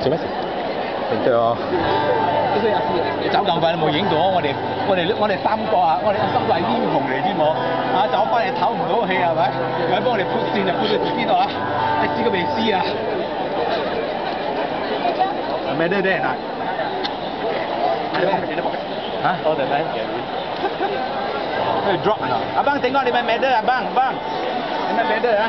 做咩？事？對你。走咁快都冇影到，我哋我哋我哋三個啊，我哋三個係英雄嚟添喎，啊走翻嚟唞唔到氣係咪？又幫我哋潑線就撥到邊度啊？一支都未撕啊！咩？都得嗱。嚇？我哋咩？佢 drop 啊！阿邦整我哋咩？咩？得阿？邦邦，你咩？咩？得啊？